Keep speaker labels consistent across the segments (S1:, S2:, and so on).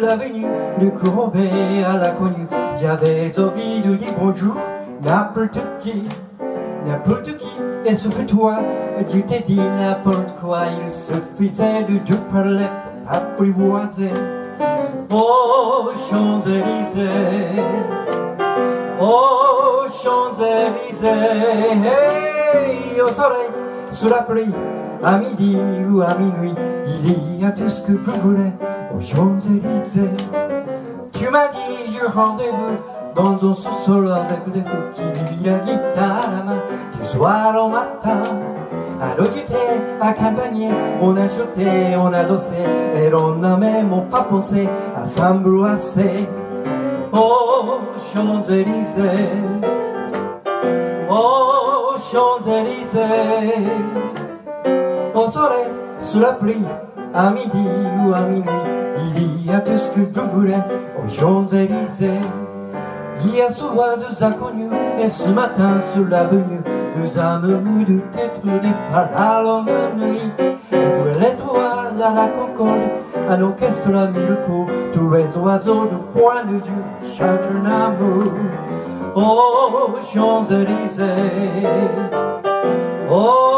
S1: l'avenue de Courbet à la connue. J'avais envie de dire bonjour, n'importe qui, n'importe qui, et sauf toi, Dieu t'a dit n'importe quoi, il suffisait de te parler, apprivoiser. Oh, Champs-Élysées, oh, Champs-Élysées, hey, au soleil, sous la pluie, à midi ou à minuit, il y a tout ce que vous voulez aux Champs-Élysées. Tu m'as dit, je rendez-vous dans un sous-sol avec des fous qui vivent la guitare à la main du soir au matin. Alors j'étais à Campagné, on a chanté, on a dansé, et l'on n'a même pas pensé à s'embrasser. Oh, Champs-Élysées, oh, Champs-Élysées, au soleil, sous la pluie, à midi ou à minuit, il y a tout ce que vous voulez aux Champs-Élysées. Il y a souvent deux inconnus, et ce matin sur l'avenue, deux âmes de d'être des à longue nuit. Et pour l'étoile à la concorde, un orchestre à mille coups, tous les oiseaux de point de Dieu chantent un amour. Oh, Champs-Élysées, oh,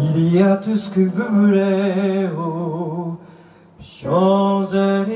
S1: il y a tout ce que vous voulez aux Champs-Élysées.